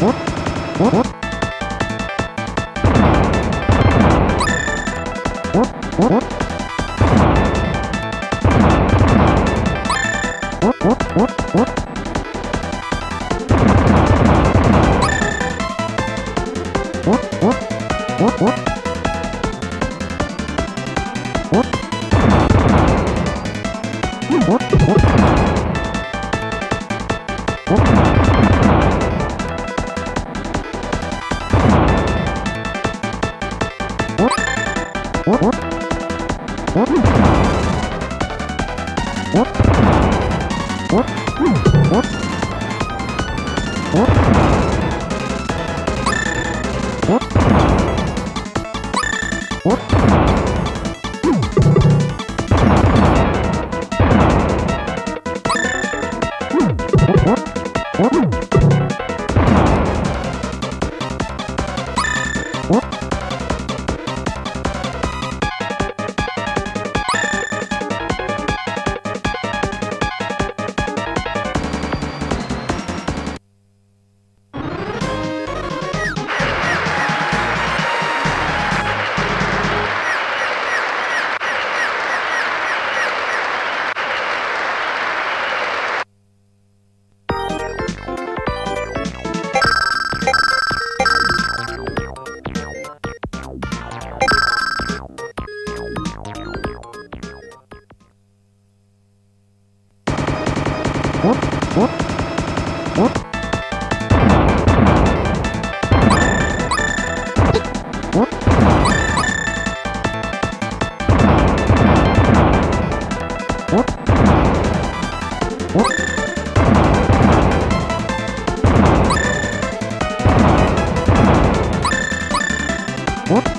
What? What? What?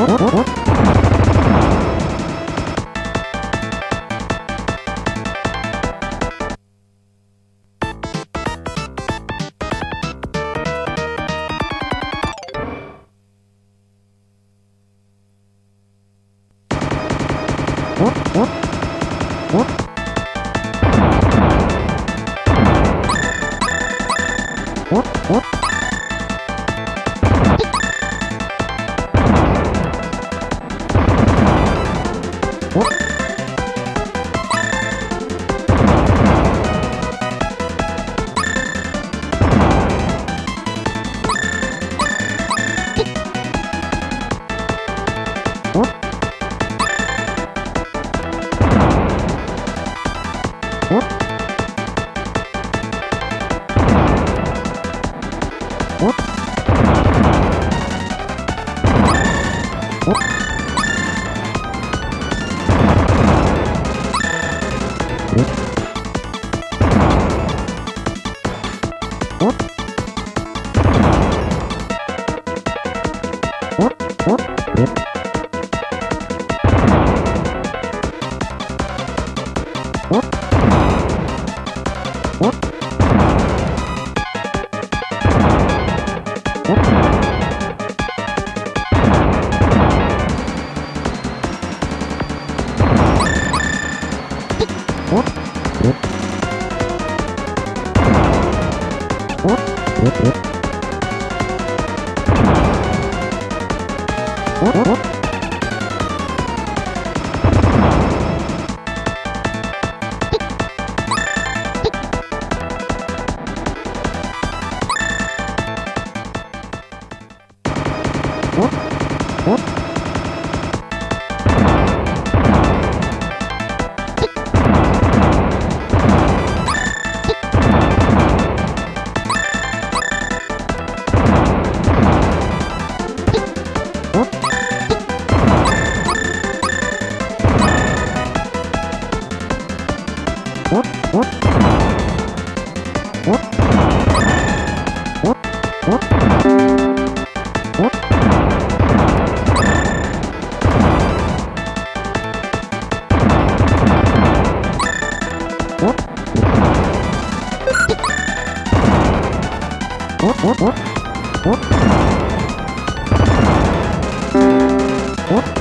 What? What? 어? What? おっ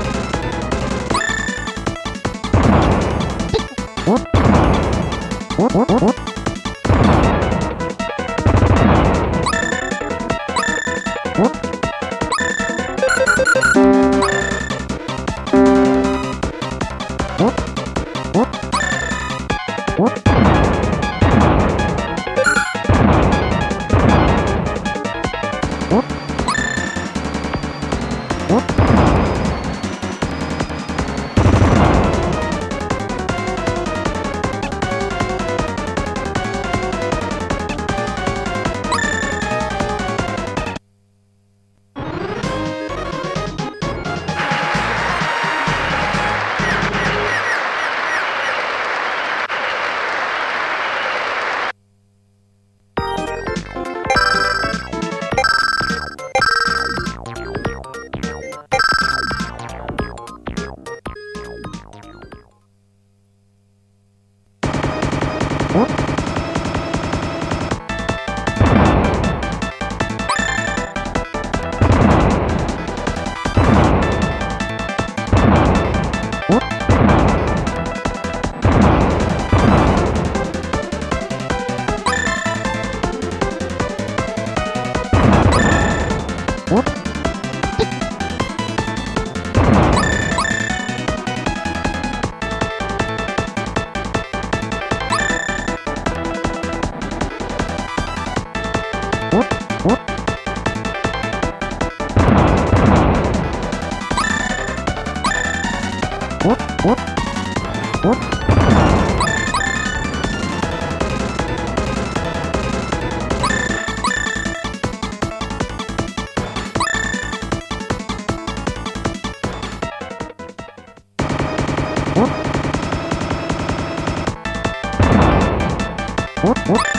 Whoop, whoop.